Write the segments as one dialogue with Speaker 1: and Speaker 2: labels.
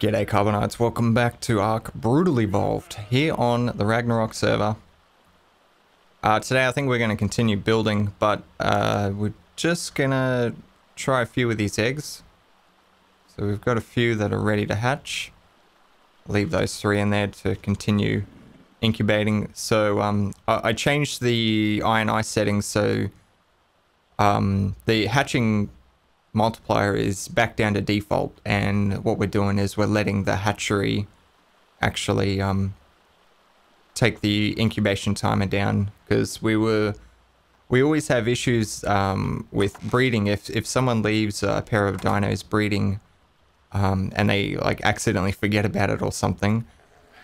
Speaker 1: G'day Carbonites, welcome back to Ark Brutal Evolved here on the Ragnarok server. Uh, today I think we're going to continue building, but uh, we're just going to try a few of these eggs. So we've got a few that are ready to hatch. Leave those three in there to continue incubating. So um, I, I changed the INI settings so um, the hatching multiplier is back down to default and what we're doing is we're letting the hatchery actually um, take the incubation timer down because we were we always have issues um, with breeding. If if someone leaves a pair of dinos breeding um, and they like accidentally forget about it or something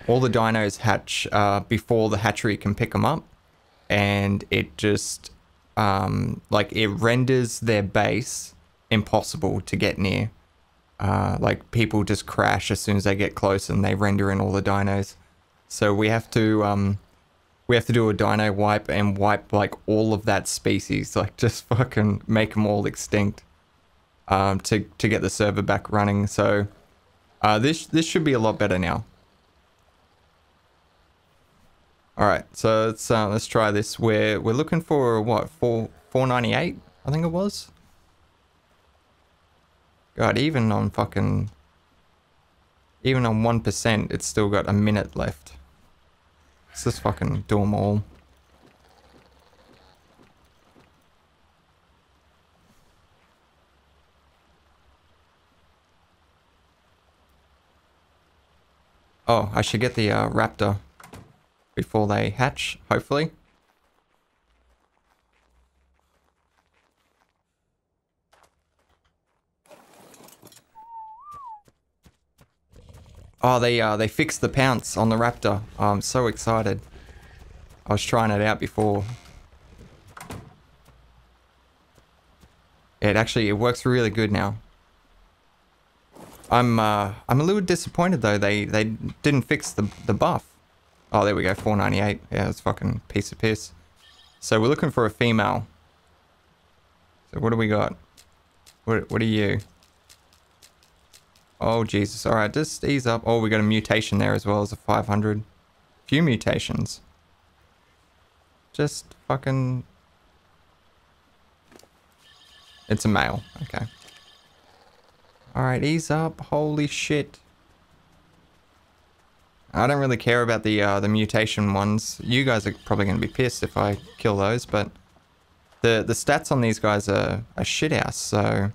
Speaker 1: all the dinos hatch uh, before the hatchery can pick them up and it just um, like it renders their base impossible to get near. Uh, like people just crash as soon as they get close and they render in all the dinos. So we have to um, we have to do a dino wipe and wipe like all of that species, like just fucking make them all extinct um, to to get the server back running. So uh, this this should be a lot better now. All right, so let's uh, let's try this. We're we're looking for what four four ninety eight, I think it was. God, even on fucking even on one percent, it's still got a minute left. Let's just fucking do them all. Oh, I should get the uh, raptor before they hatch, hopefully. Oh, they uh, they fixed the pounce on the raptor. Oh, I'm so excited. I was trying it out before. It actually it works really good now. I'm uh, I'm a little disappointed though. They they didn't fix the the buff. Oh, there we go, 498. Yeah, it's fucking piece of piss. So we're looking for a female. So what do we got? What, what are you? Oh, Jesus. All right, just ease up. Oh, we got a mutation there as well as a 500. Few mutations. Just fucking... It's a male. Okay. All right, ease up. Holy shit. I don't really care about the uh, the mutation ones. You guys are probably going to be pissed if I kill those, but the the stats on these guys are a shit house, so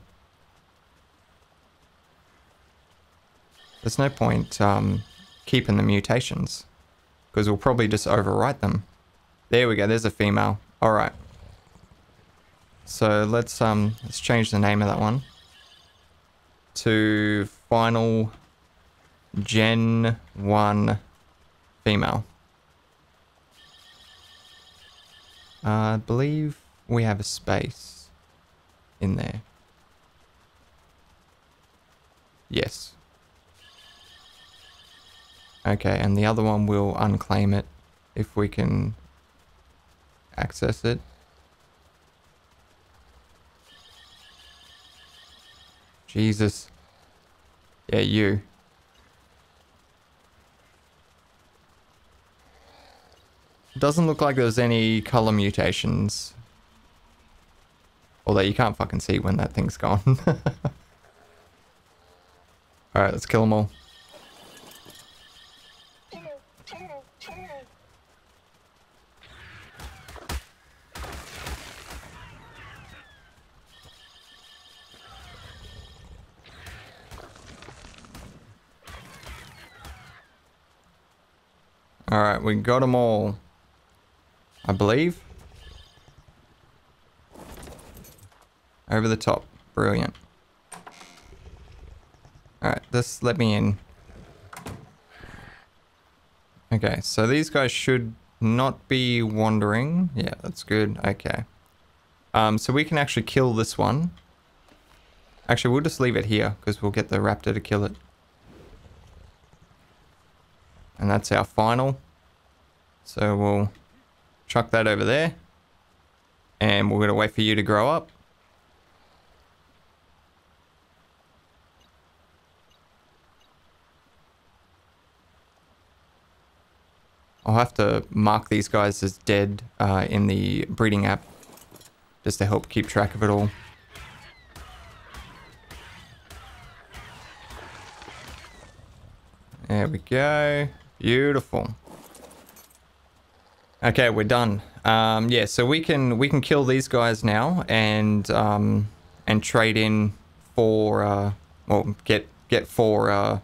Speaker 1: there's no point um, keeping the mutations because we'll probably just overwrite them. There we go. There's a female. All right. So let's um let's change the name of that one to final Gen 1 female. Uh, I believe we have a space in there. Yes. Okay, and the other one will unclaim it if we can access it. Jesus. Yeah, you. Doesn't look like there's any color mutations. Although you can't fucking see when that thing's gone. Alright, let's kill them all. Alright, we got them all. I believe. Over the top. Brilliant. Alright, this let me in. Okay, so these guys should not be wandering. Yeah, that's good. Okay. Um, so we can actually kill this one. Actually, we'll just leave it here because we'll get the raptor to kill it. And that's our final. So we'll chuck that over there. And we're going to wait for you to grow up. I'll have to mark these guys as dead uh, in the breeding app just to help keep track of it all. There we go. Beautiful. Okay, we're done. Um, yeah, so we can we can kill these guys now and um, and trade in for uh, well get get four uh,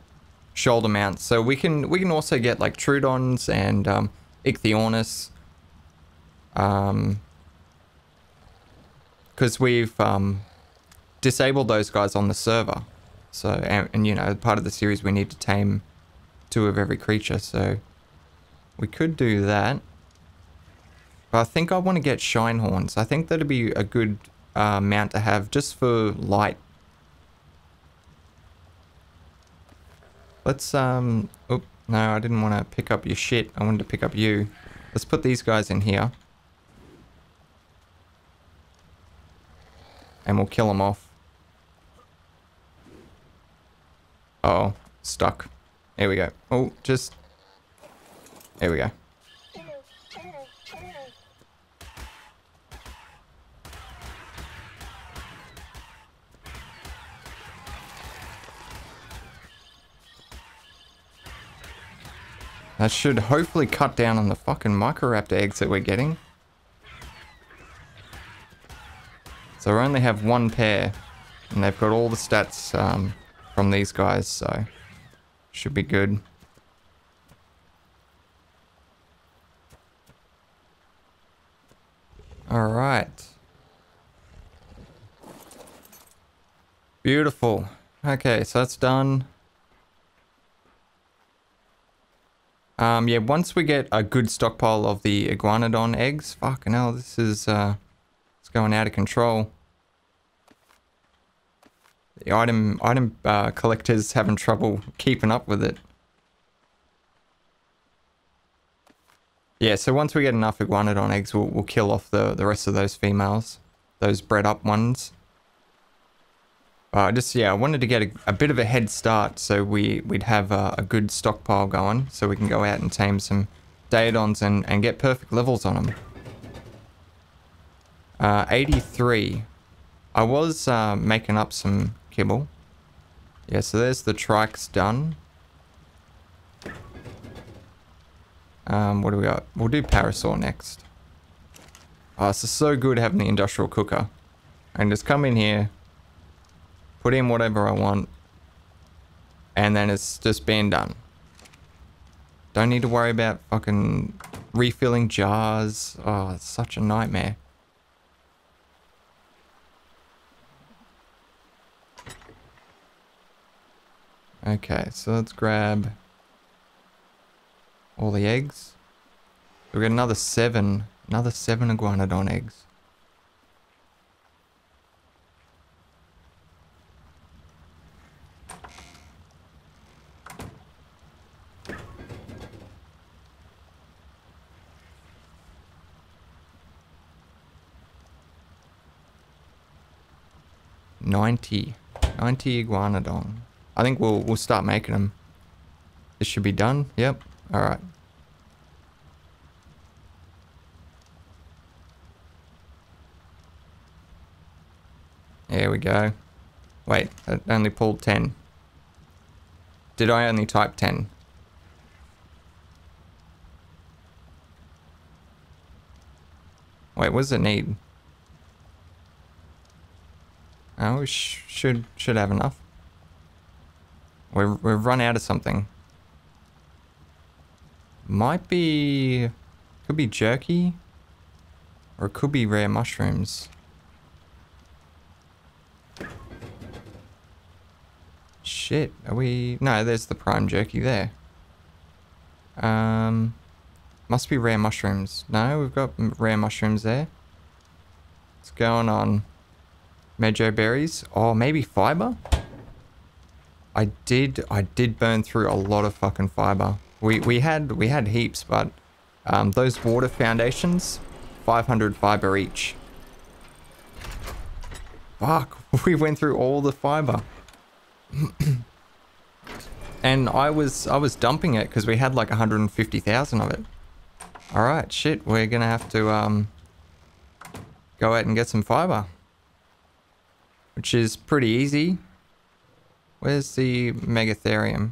Speaker 1: shoulder mounts. So we can we can also get like Troodons and um, Ichthyornis. Um, because we've um, disabled those guys on the server. So and, and you know part of the series we need to tame two of every creature. So we could do that. But I think I want to get Shinehorns. I think that'd be a good uh, mount to have just for light Let's, um, oh, no, I didn't want to pick up your shit. I wanted to pick up you. Let's put these guys in here. And we'll kill them off. Uh oh, stuck. There we go. Oh, just... There we go. That should hopefully cut down on the fucking Microraptor eggs that we're getting. So we only have one pair. And they've got all the stats um, from these guys, so... Should be good. Alright. Beautiful. Okay, so that's done. Um, yeah, once we get a good stockpile of the iguanodon eggs, fucking hell, this is, uh, it's going out of control. The item, item, uh, collectors having trouble keeping up with it. Yeah, so once we get enough iguanodon eggs, we'll, we'll kill off the, the rest of those females. Those bred up ones. Uh, just, yeah, I wanted to get a, a, bit of a head start so we, we'd have a, a, good stockpile going so we can go out and tame some Daeodons and, and get perfect levels on them. Uh, 83. I was uh, making up some kibble. Yeah, so there's the trikes done. Um, what do we got? We'll do Parasaur next. Oh, this is so good having the industrial cooker. And just come in here, put in whatever I want, and then it's just being done. Don't need to worry about fucking refilling jars. Oh, it's such a nightmare. Okay, so let's grab all the eggs. We've got another seven, another seven iguanodon eggs. Ninety. Ninety iguanodon. I think we'll we'll start making them. This should be done. Yep. All right. There we go. Wait, I only pulled 10. Did I only type 10? Wait, what does it need? Oh, sh should should have enough. We've, we've run out of something. Might be... Could be jerky. Or it could be rare mushrooms. Shit, are we... No, there's the prime jerky there. Um... Must be rare mushrooms. No, we've got rare mushrooms there. What's going on? Mejo berries? Oh, maybe fiber? I did I did burn through a lot of fucking fiber. We we had we had heaps, but um, those water foundations, 500 fiber each. Fuck, we went through all the fiber. and I was I was dumping it because we had like 150,000 of it. Alright, shit, we're gonna have to um, go out and get some fiber. Which is pretty easy. Where's the megatherium?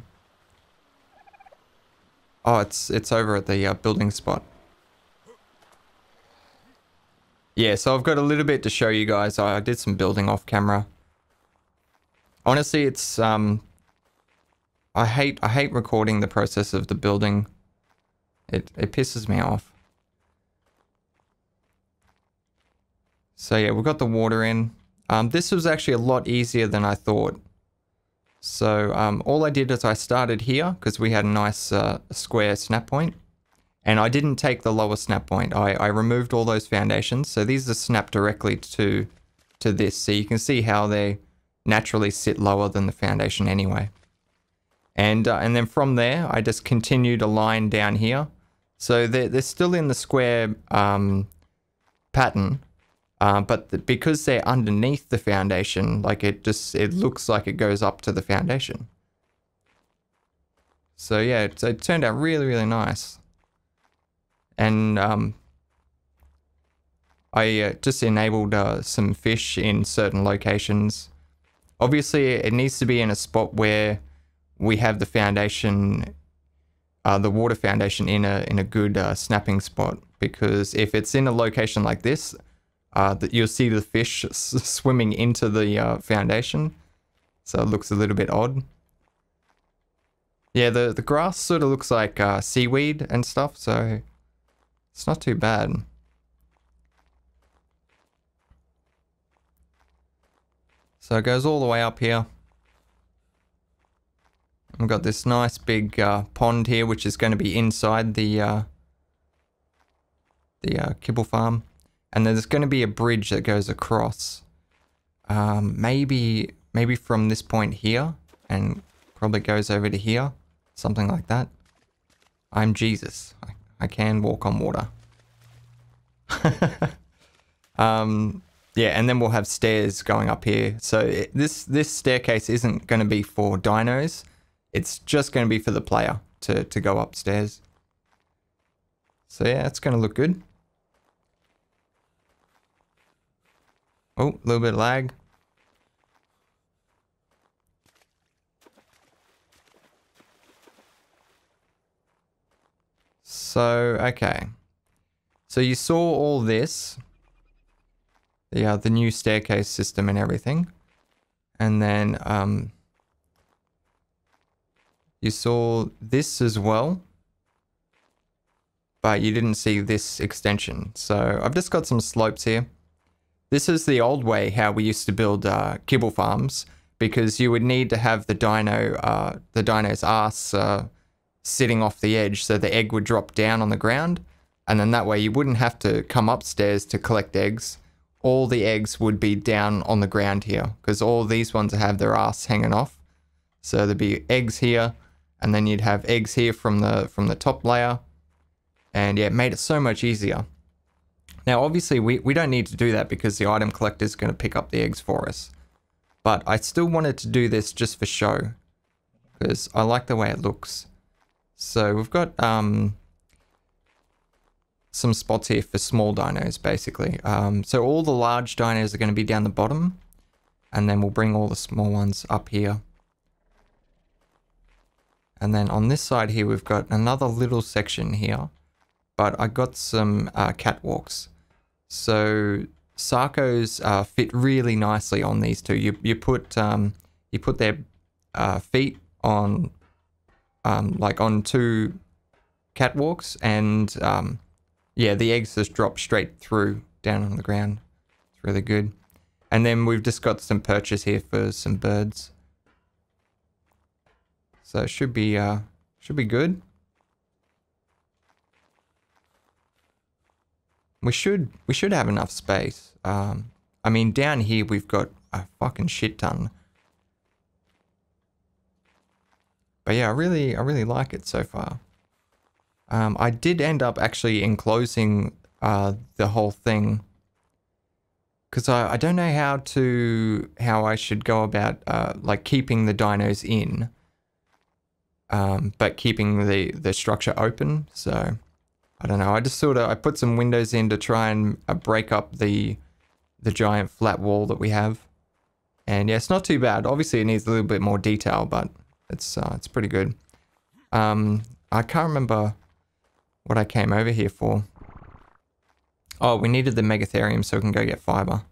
Speaker 1: Oh, it's it's over at the uh, building spot. Yeah, so I've got a little bit to show you guys. I did some building off camera. Honestly, it's um I hate I hate recording the process of the building. It it pisses me off. So yeah, we've got the water in. Um, this was actually a lot easier than I thought. So um, all I did is I started here because we had a nice uh, square snap point. And I didn't take the lower snap point. I, I removed all those foundations. So these are snapped directly to, to this. So you can see how they naturally sit lower than the foundation anyway. And, uh, and then from there, I just continued a line down here. So they're, they're still in the square um, pattern, uh, but the, because they're underneath the foundation, like it just, it looks like it goes up to the foundation. So yeah, it, it turned out really, really nice. And um, I uh, just enabled uh, some fish in certain locations. Obviously, it needs to be in a spot where we have the foundation, uh, the water foundation in a in a good uh, snapping spot. Because if it's in a location like this, uh, that you'll see the fish swimming into the uh, foundation, so it looks a little bit odd. Yeah, the the grass sort of looks like uh, seaweed and stuff, so it's not too bad. So it goes all the way up here. We've got this nice big uh, pond here, which is going to be inside the uh, the uh, kibble farm. And there's going to be a bridge that goes across. Um, maybe, maybe from this point here and probably goes over to here. Something like that. I'm Jesus. I, I can walk on water. um, yeah, and then we'll have stairs going up here. So it, this this staircase isn't going to be for dinos. It's just going to be for the player to, to go upstairs. So yeah, it's going to look good. Oh, a little bit lag. So, okay. So you saw all this. Uh, the new staircase system and everything. And then um, you saw this as well, but you didn't see this extension. So I've just got some slopes here. This is the old way how we used to build uh, kibble farms because you would need to have the dino, uh, the dino's ass uh, sitting off the edge so the egg would drop down on the ground and then that way you wouldn't have to come upstairs to collect eggs. All the eggs would be down on the ground here because all these ones have their ass hanging off. So there'd be eggs here and then you'd have eggs here from the from the top layer and yeah it made it so much easier now obviously we, we don't need to do that because the item collector is going to pick up the eggs for us. But I still wanted to do this just for show because I like the way it looks. So we've got um, some spots here for small dinos basically. Um, so all the large dinos are going to be down the bottom and then we'll bring all the small ones up here. And then on this side here, we've got another little section here, but I got some uh, catwalks. So Sarcos uh, fit really nicely on these two. You, you put um, you put their uh, feet on um, like on two catwalks and um, yeah, the eggs just drop straight through down on the ground. It's really good. And then we've just got some perches here for some birds. So it should be uh should be good. We should we should have enough space. Um I mean down here we've got a fucking shit ton. But yeah, I really I really like it so far. Um I did end up actually enclosing uh the whole thing because I, I don't know how to how I should go about uh, like keeping the dinos in um, but keeping the, the structure open. So I don't know. I just sort of I put some windows in to try and uh, break up the the giant flat wall that we have. And yeah, it's not too bad. Obviously, it needs a little bit more detail, but it's uh, it's pretty good. Um, I can't remember what I came over here for. Oh, we needed the megatherium so we can go get fiber.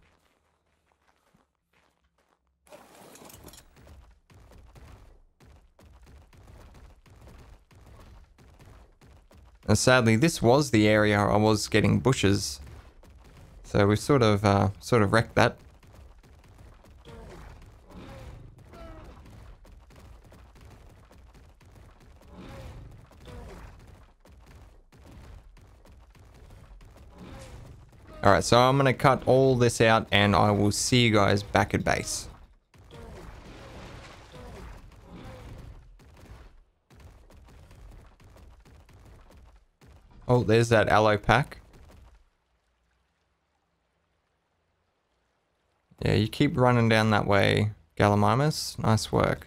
Speaker 1: And sadly, this was the area I was getting bushes. So we sort of, uh, sort of wrecked that. Alright, so I'm going to cut all this out and I will see you guys back at base. Oh, there's that Allo pack. Yeah, you keep running down that way, Gallimimus. Nice work.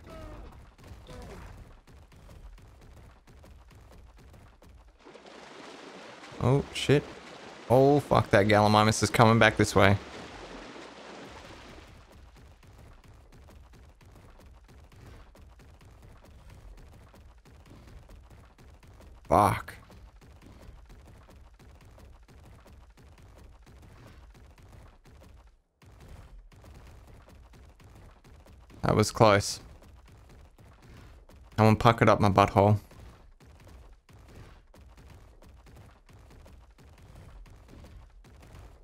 Speaker 1: Oh, shit. Oh, fuck, that Gallimimus is coming back this way. Fuck. That was close. I want puck it up my butthole.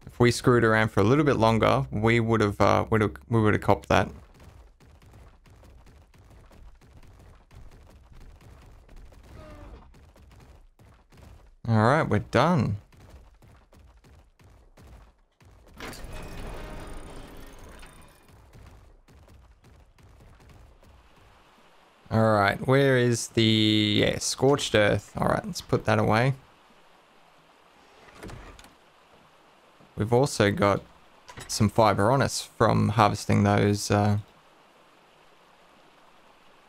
Speaker 1: If we screwed around for a little bit longer, we would have uh, would have we would have copped that. All right, we're done. Alright, where is the... Yeah, Scorched Earth. Alright, let's put that away. We've also got some fiber on us from harvesting those uh,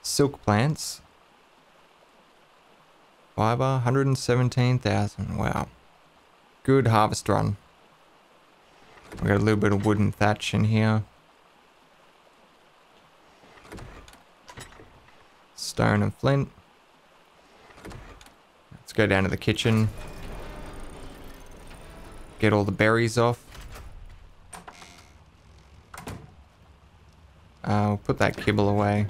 Speaker 1: silk plants. Fiber, 117,000. Wow. Good harvest run. We've got a little bit of wooden thatch in here. Stone and flint. Let's go down to the kitchen. Get all the berries off. Uh, we'll put that kibble away.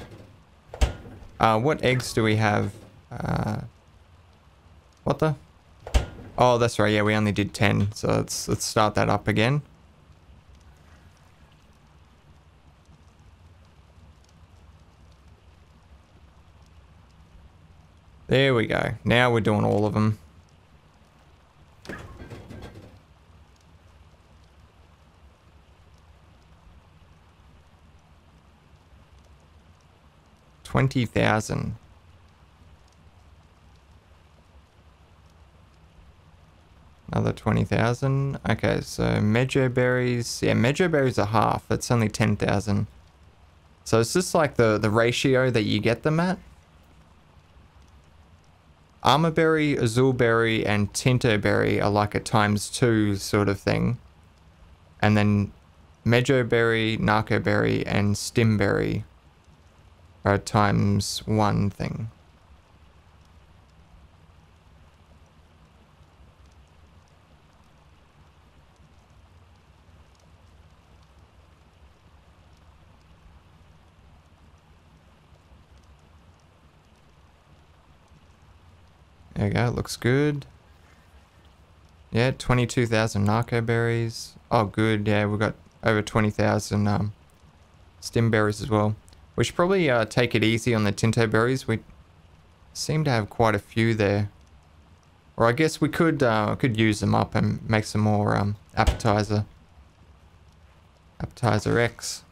Speaker 1: Uh, what eggs do we have? Uh, what the? Oh, that's right. Yeah, we only did 10. So let's, let's start that up again. There we go. Now we're doing all of them. Twenty thousand. Another 20,000. Okay, so Mejo berries. Yeah, Mejo berries are half. It's only 10,000. So it's just like the, the ratio that you get them at. Armorberry, Azulberry, and Tintoberry are like a times two sort of thing. And then Mejoberry, Narcoberry, and Stimberry are times one thing. There we go, looks good. Yeah, 22,000 narco berries. Oh, good. Yeah, we've got over 20,000 um, stim berries as well. We should probably uh, take it easy on the tinto berries. We seem to have quite a few there. Or I guess we could uh, could use them up and make some more um, appetizer. Appetizer X.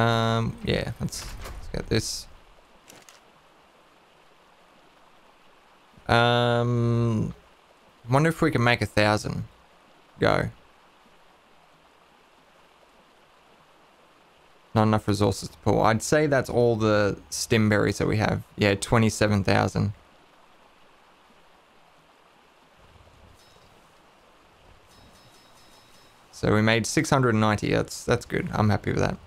Speaker 1: Um, yeah, let's, let's get this. Um, wonder if we can make a thousand. Go. Not enough resources to pull. I'd say that's all the stim berries that we have. Yeah, 27,000. So we made 690. That's that's good. I'm happy with that.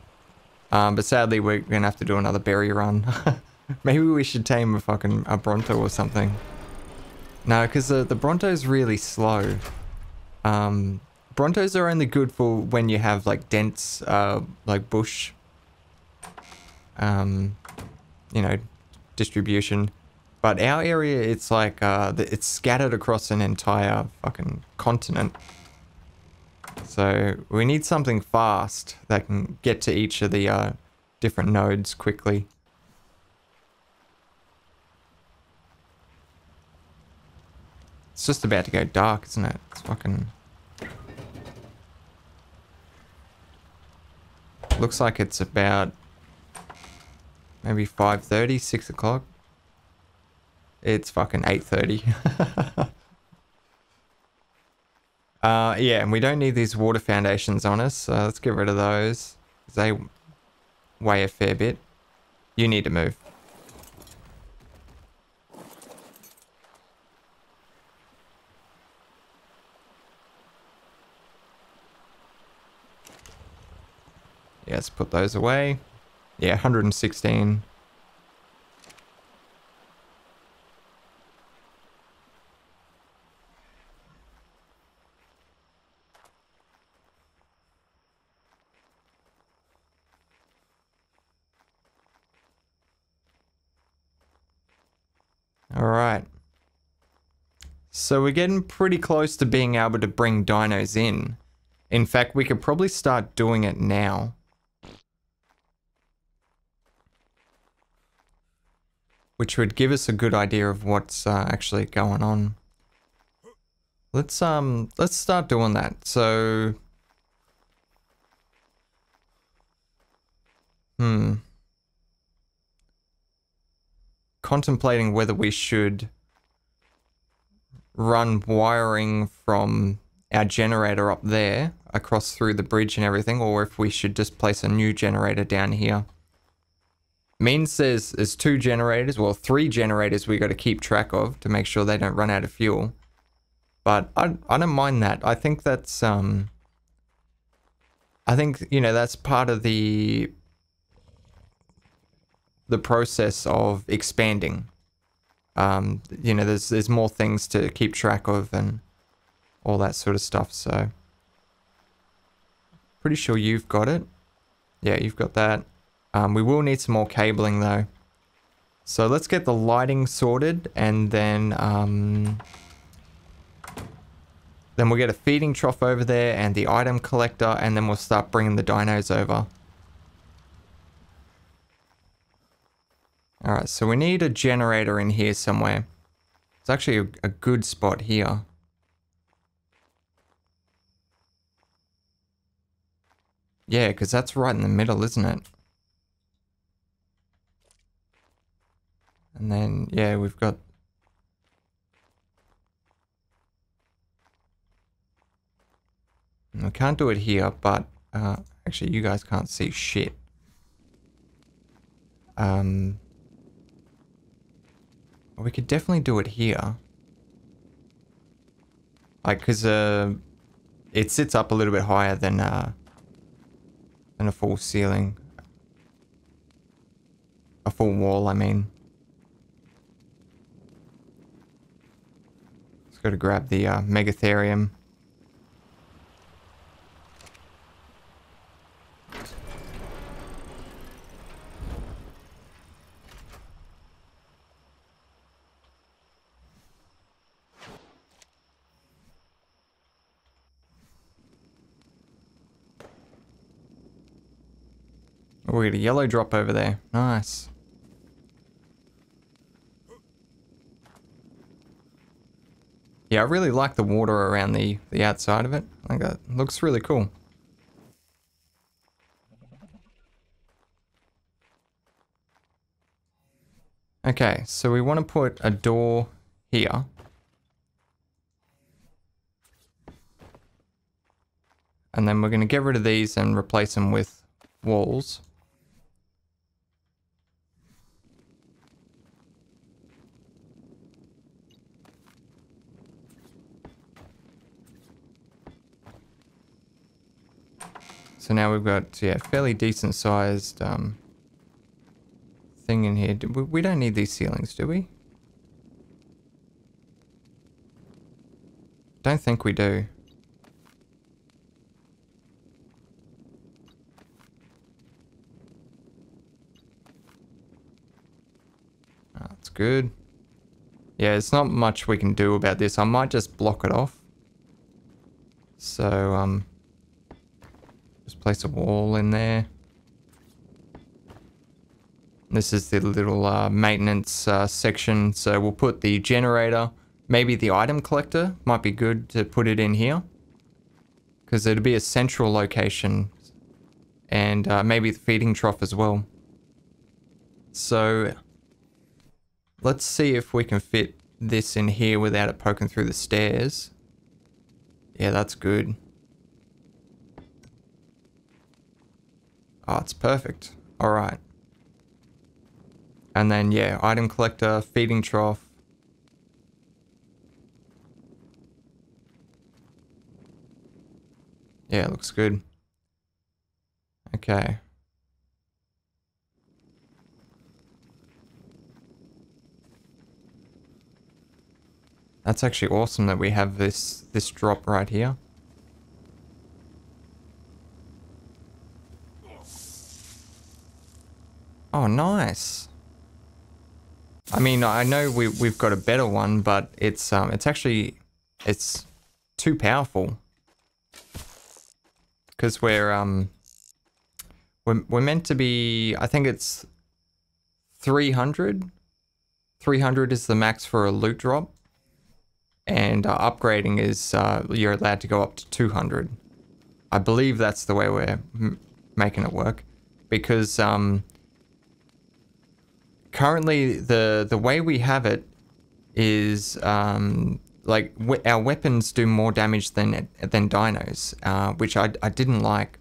Speaker 1: Um, but sadly, we're gonna have to do another berry run. Maybe we should tame a fucking a Bronto or something. No, because the the Bronto's really slow. Um, Brontos are only good for when you have like dense, uh, like bush. Um, you know, distribution. But our area, it's like uh, it's scattered across an entire fucking continent. So we need something fast that can get to each of the uh, different nodes quickly. It's just about to go dark, isn't it? It's fucking... Looks like it's about maybe 5.30, 6 o'clock. It's fucking 8.30. uh, yeah, and we don't need these water foundations on us, so let's get rid of those. They weigh a fair bit. You need to move. Yeah, let's put those away. Yeah, 116. All right. So we're getting pretty close to being able to bring dinos in. In fact, we could probably start doing it now. which would give us a good idea of what's uh, actually going on. Let's um let's start doing that. So Hmm. Contemplating whether we should run wiring from our generator up there across through the bridge and everything or if we should just place a new generator down here means there's, there's two generators, well, three generators we got to keep track of to make sure they don't run out of fuel. But I, I don't mind that. I think that's, um, I think, you know, that's part of the, the process of expanding. Um, you know, there's, there's more things to keep track of and all that sort of stuff. So pretty sure you've got it. Yeah, you've got that. Um, we will need some more cabling though. So let's get the lighting sorted and then um, then we'll get a feeding trough over there and the item collector and then we'll start bringing the dinos over. Alright, so we need a generator in here somewhere. It's actually a, a good spot here. Yeah, because that's right in the middle, isn't it? And then, yeah, we've got... We can't do it here, but... Uh, actually, you guys can't see shit. Um... We could definitely do it here. Like, because uh, it sits up a little bit higher than, uh, than a full ceiling. A full wall, I mean. Let's go to grab the uh, Megatherium. Oh, we got a yellow drop over there. Nice. Yeah, I really like the water around the, the outside of it. I think that looks really cool. Okay, so we want to put a door here. And then we're going to get rid of these and replace them with walls. So now we've got, yeah, fairly decent sized um, thing in here. We don't need these ceilings, do we? Don't think we do. Oh, that's good. Yeah, it's not much we can do about this. I might just block it off. So, um, place a wall in there. This is the little uh, maintenance uh, section. So we'll put the generator, maybe the item collector. Might be good to put it in here. Because it'll be a central location. And uh, maybe the feeding trough as well. So let's see if we can fit this in here without it poking through the stairs. Yeah, that's good. Oh, it's perfect. Alright. And then, yeah, item collector, feeding trough. Yeah, looks good. Okay. That's actually awesome that we have this this drop right here. Oh, nice. I mean, I know we we've got a better one, but it's um it's actually it's too powerful. Cuz we're um we're we're meant to be I think it's 300 300 is the max for a loot drop and uh, upgrading is uh, you're allowed to go up to 200. I believe that's the way we're making it work because um, currently the the way we have it is um, like our weapons do more damage than than dinos, uh, which I I didn't like.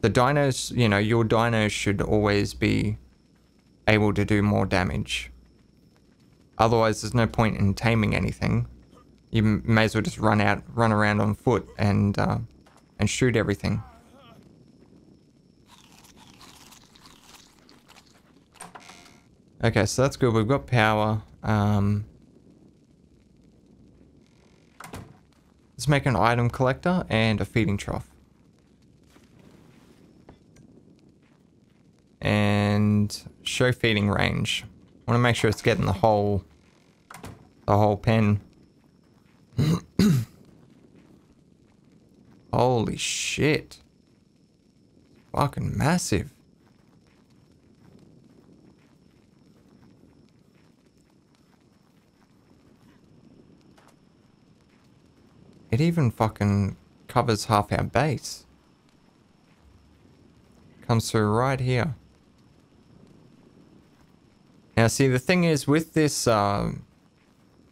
Speaker 1: The dinos, you know, your dinos should always be able to do more damage. Otherwise, there's no point in taming anything. You may as well just run out, run around on foot and uh, and shoot everything. Okay, so that's good. We've got power. Um, let's make an item collector and a feeding trough. And show feeding range. I want to make sure it's getting the whole, the whole pen. Holy shit. Fucking massive. It even fucking covers half our base. Comes through right here. Now see, the thing is with this um,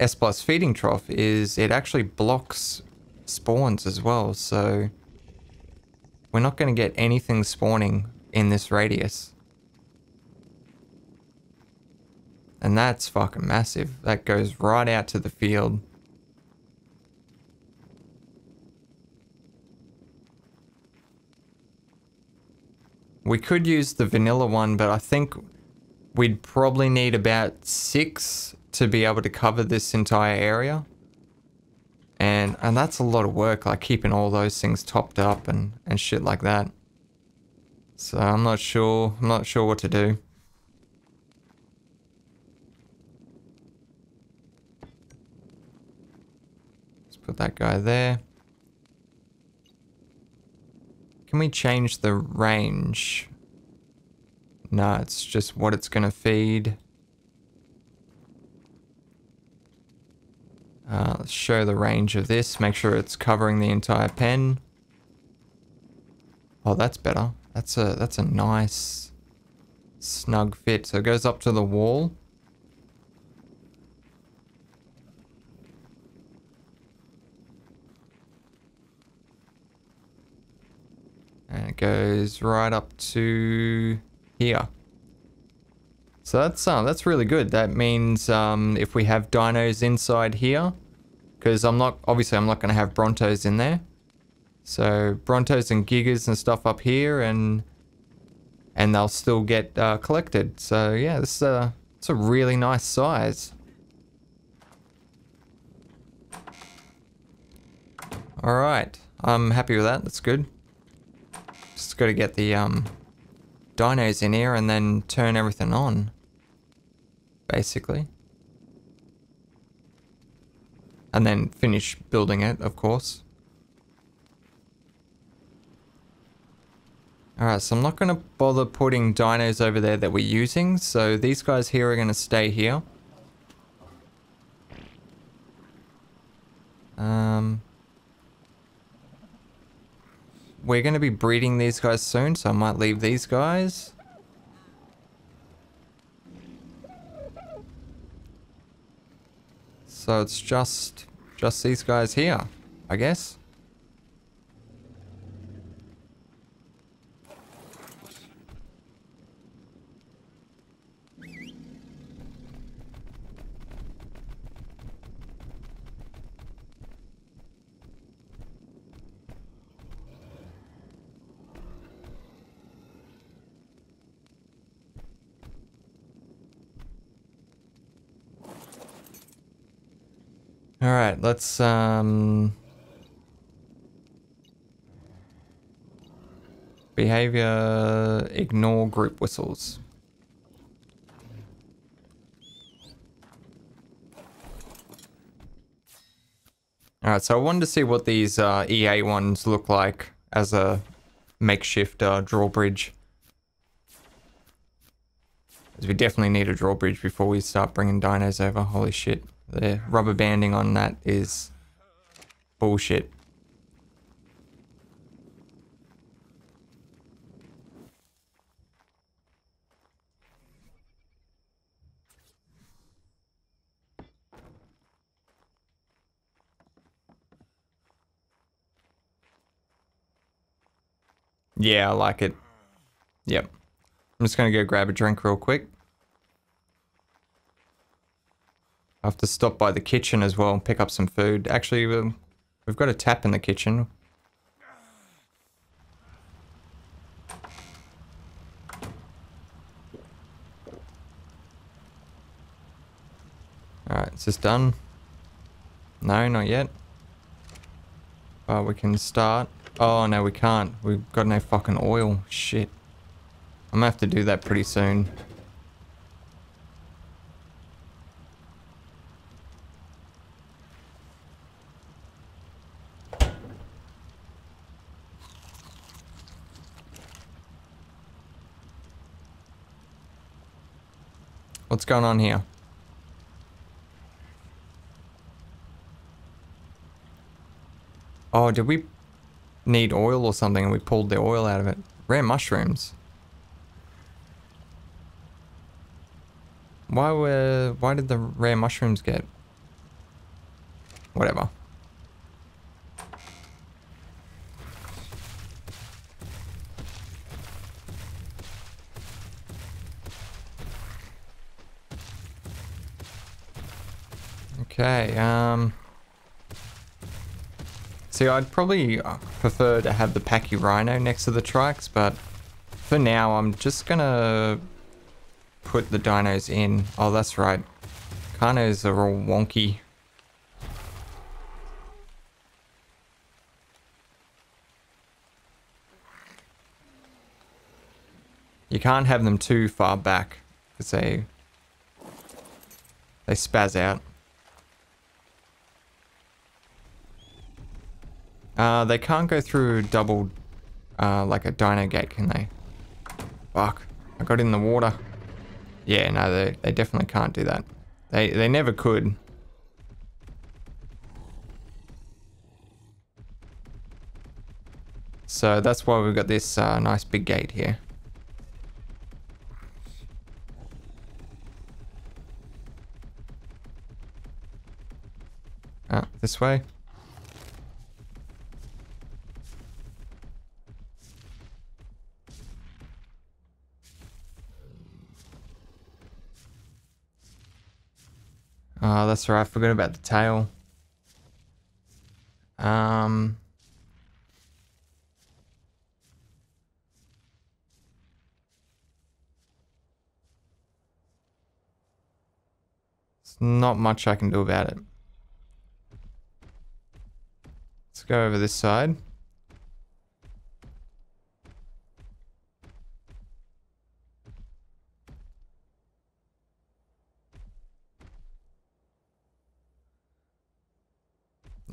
Speaker 1: S plus feeding trough is it actually blocks spawns as well, so we're not going to get anything spawning in this radius. And that's fucking massive. That goes right out to the field. We could use the vanilla one, but I think we'd probably need about six to be able to cover this entire area. And and that's a lot of work, like keeping all those things topped up and, and shit like that. So I'm not sure, I'm not sure what to do. Let's put that guy there. Can we change the range? No, it's just what it's going to feed. Uh, let's show the range of this. Make sure it's covering the entire pen. Oh, that's better. That's a that's a nice snug fit. So it goes up to the wall. And it goes right up to here. So that's uh, that's really good. That means um, if we have dinos inside here, because I'm not, obviously I'm not going to have Brontos in there. So Brontos and Gigas and stuff up here, and and they'll still get uh, collected. So yeah, this is a it's a really nice size. All right, I'm happy with that. That's good. Just got to get the um, dinos in here and then turn everything on, basically. And then finish building it, of course. Alright, so I'm not going to bother putting dinos over there that we're using, so these guys here are going to stay here. Um, we're going to be breeding these guys soon, so I might leave these guys. So it's just, just these guys here, I guess. All right, let's um behavior ignore group whistles. All right, so I wanted to see what these uh, EA ones look like as a makeshift uh, drawbridge. Because we definitely need a drawbridge before we start bringing dinos over. Holy shit. The rubber banding on that is bullshit. Yeah, I like it. Yep. I'm just gonna go grab a drink real quick. I have to stop by the kitchen as well and pick up some food. Actually, um, we've got a tap in the kitchen. Alright, is this done? No, not yet. But we can start. Oh, no, we can't. We've got no fucking oil. Shit. I'm gonna have to do that pretty soon. What's going on here? Oh, did we need oil or something and we pulled the oil out of it? Rare mushrooms. Why were why did the rare mushrooms get whatever? Okay, um... See, I'd probably prefer to have the Pachyrhino next to the trikes, but for now, I'm just gonna put the dinos in. Oh, that's right. Carnos are all wonky. You can't have them too far back, because they, they spaz out. Uh, they can't go through double, uh, like a dino gate, can they? Fuck. I got in the water. Yeah, no, they, they definitely can't do that. They, they never could. So that's why we've got this uh, nice big gate here. Ah, this way. Oh, that's right, I forgot about the tail. Um... Not much I can do about it. Let's go over this side.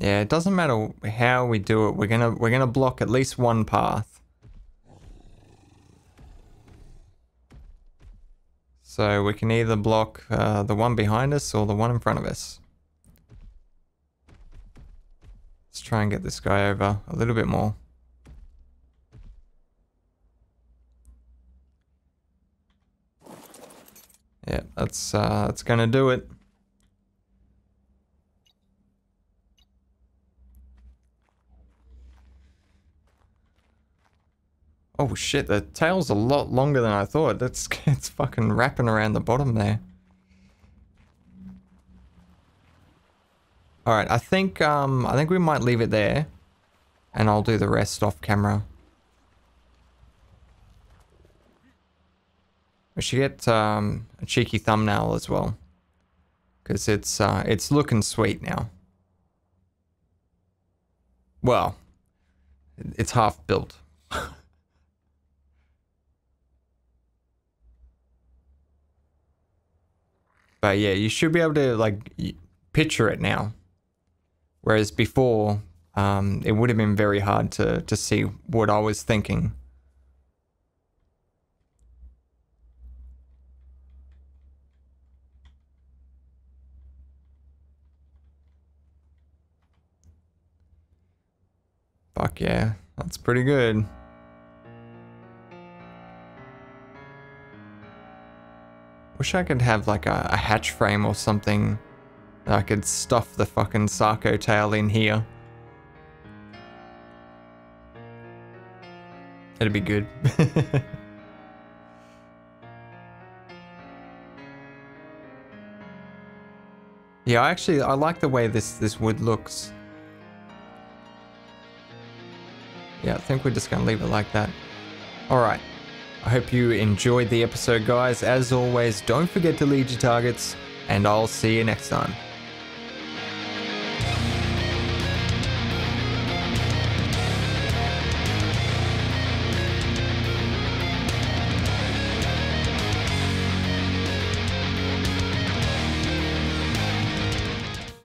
Speaker 1: Yeah, it doesn't matter how we do it. We're gonna we're gonna block at least one path. So we can either block uh, the one behind us or the one in front of us. Let's try and get this guy over a little bit more. Yeah, that's uh, that's gonna do it. Oh shit, the tail's a lot longer than I thought. That's it's fucking wrapping around the bottom there. Alright, I think um I think we might leave it there. And I'll do the rest off camera. We should get um, a cheeky thumbnail as well. Because it's, uh, it's looking sweet now. Well, it's half built. But yeah, you should be able to like picture it now. Whereas before, um, it would have been very hard to, to see what I was thinking. Fuck yeah, that's pretty good. Wish I could have like a, a hatch frame or something that I could stuff the fucking Sarco tail in here. That'd be good. yeah, I actually, I like the way this, this wood looks. Yeah, I think we're just to leave it like that. Alright. I hope you enjoyed the episode, guys. As always, don't forget to lead your targets, and I'll see you next time.